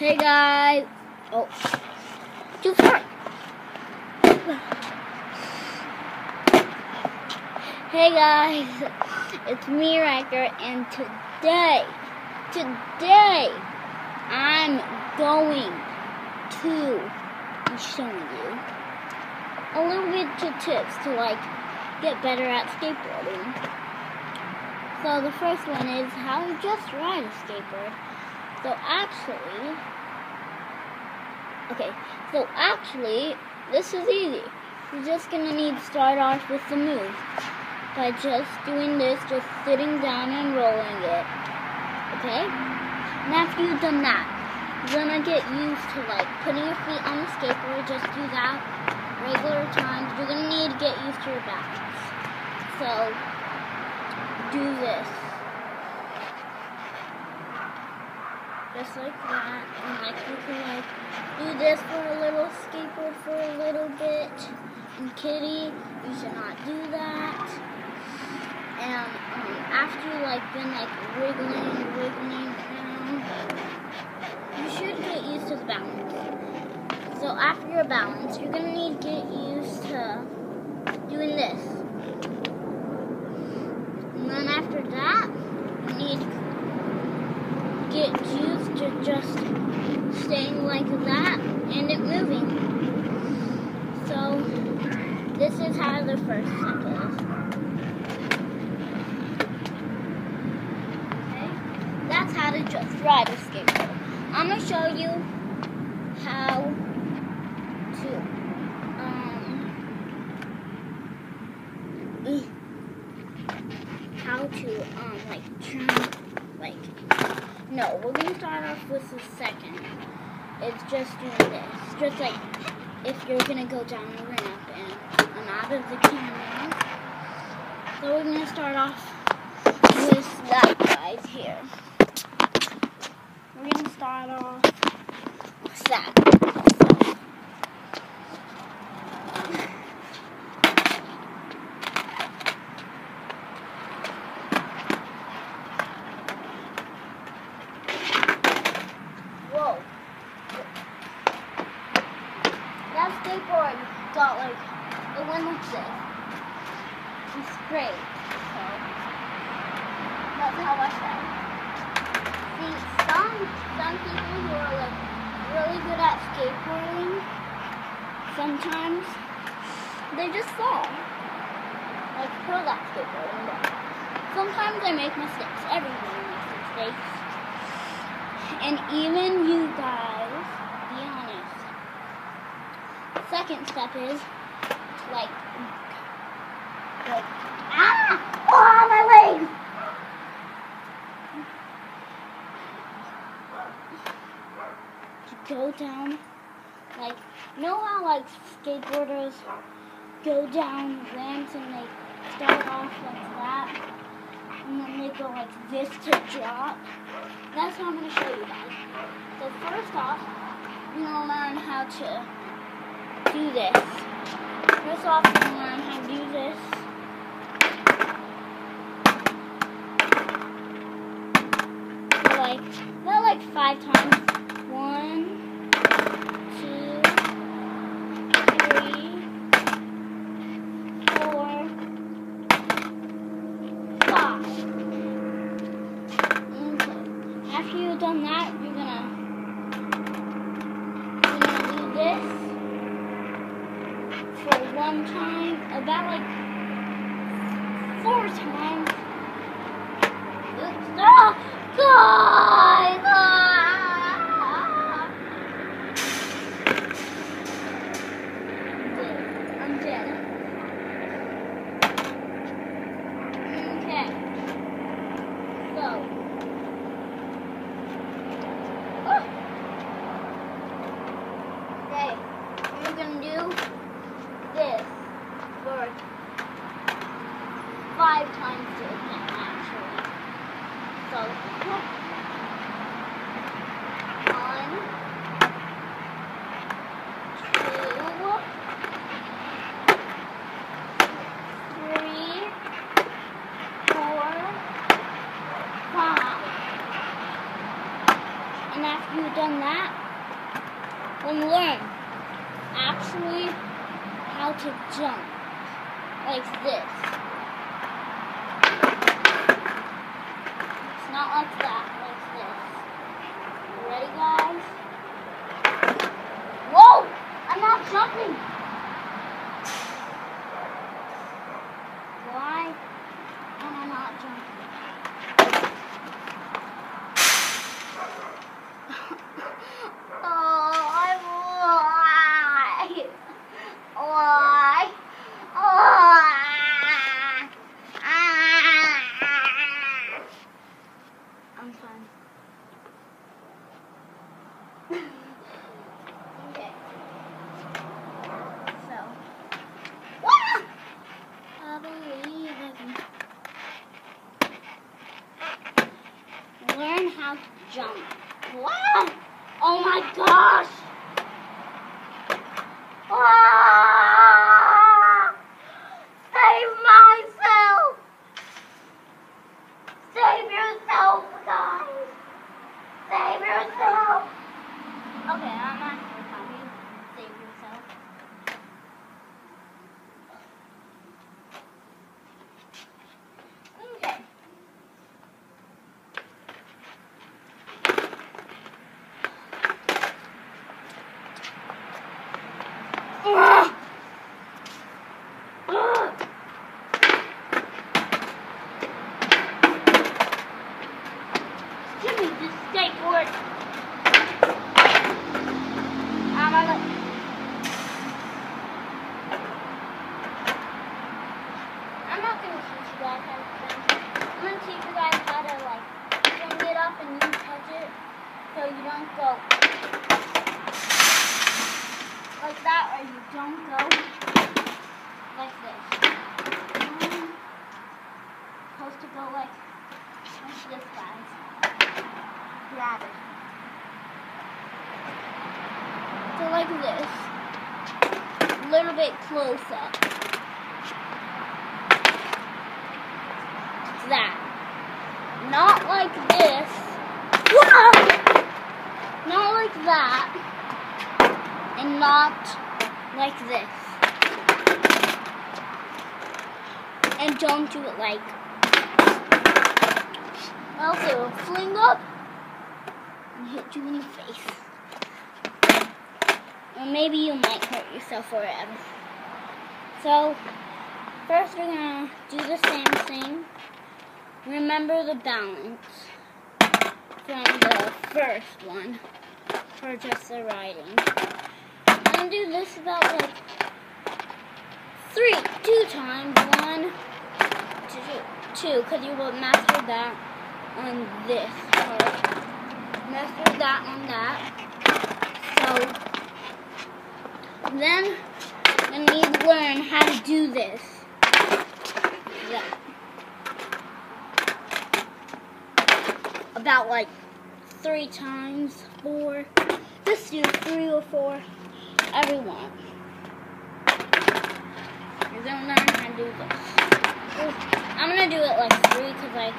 Hey guys. Oh. Too far. Hey guys. It's me, Riker, and today, today, I'm going to be showing you a little bit of tips to like get better at skateboarding. So the first one is how to just ride a skateboard. So actually, okay, so actually, this is easy. You're just gonna need to start off with the move by just doing this, just sitting down and rolling it. Okay? And after you've done that, you're gonna get used to like putting your feet on the skateboard, just do that regular times. You're gonna need to get used to your balance. So, do this. Just like that, and like you can like do this for a little skateboard for a little bit. And Kitty, you should not do that. And um, after you like been like wiggling and wiggling around, you should get used to the balance. So after your balance, you're gonna need to get used to doing this. And then after that, you need get used to just staying like that and it moving. So this is how the first step is. Okay, that's how to just ride a skateboard. I'm gonna show you how to um how to um like turn like no, we're gonna start off with the second. It's just doing this. Just like if you're gonna go down a ramp and I'm out of the camera. So we're gonna start off with that guys here. We're gonna start off with that. Whoa. That skateboard got like, went like this. It's great. So, that's how I say. See, some, some people who are like really good at skateboarding, sometimes they just fall. Like pro at skateboarding. But sometimes I make mistakes. Everyone makes mistakes. And even you guys, be honest. Second step is like, like ah, oh my leg. To go down, like, know how like skateboarders go down ramps and they start off like that, and then they go like this to drop. That's how I'm going to show you guys. So first off, you're going to learn how to do this. First off, you're learn how to do this. So like, about like five times. One, ones doing it. So, one, two, three, four, five. And after you've done that, then learn actually how to jump like this. That, this. You ready, guys? Whoa! I'm not jumping. Why am I not jumping? Oh, I why? Why? Why? Ah. I'm fine. okay. So. Wah! I believe I can to jump. Wow! Oh my gosh! Ah! Save myself! Save yourself, guys! Save yourself! Okay, I'm not gonna tell you. Save yourself. Okay. Ah! Ah! Give me this skateboard. I'm gonna. I'm not gonna teach you guys how to jump. I'm gonna teach you guys how to like swing it up and you touch it so you don't go like that or you don't go like this. Supposed to go like, this, guys. Grab it. So like this. A little bit close up. That. Not like this. Not like that and not like this. And don't do it like will fling up and hit you in the face. Or maybe you might hurt yourself forever. So first we're gonna do the same thing. Remember the balance from the first one for just the riding. Gonna do this about like three, two times. One, two, two, because you will master that on this part. Master that on that. So then, need to learn how to do this. Yeah. About like three times, four. Just do three or four everyone. You're gonna do this. I'm gonna do it like three because like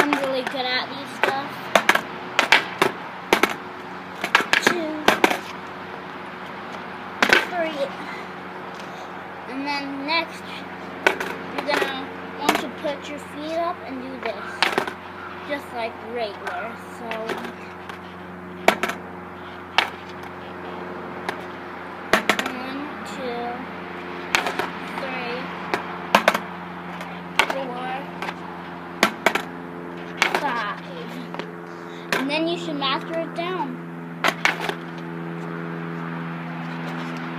I'm really good at these stuff. Two, three, and then next you're gonna want to put your feet up and do this, just like regular. So. One, two, three, four, five. And you it down.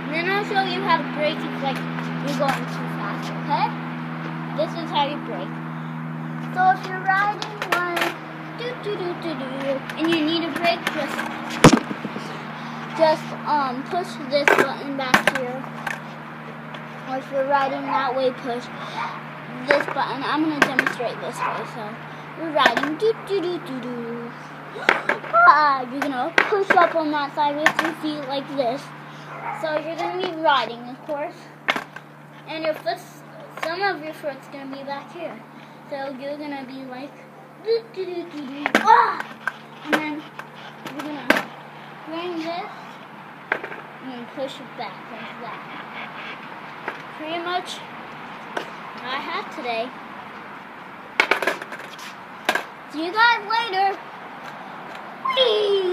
And then I'll show you how to brake if like you're going too fast, okay? This is how you brake. So if you're riding like do do do do do and you need a brake, just just um push this button back here. Or if you're riding that way, push this button. I'm gonna demonstrate this way. So you're riding do do do do do. Ah, you're gonna push up on that side with your feet like this. So you're gonna be riding, of course, and your foot, some of your foot's gonna be back here. So you're gonna be like do do do do do. Ah, and then we're gonna bring this and push it back like that. Pretty much I have today. See you guys later. Yippee!